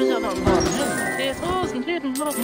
It's holes and hidden holes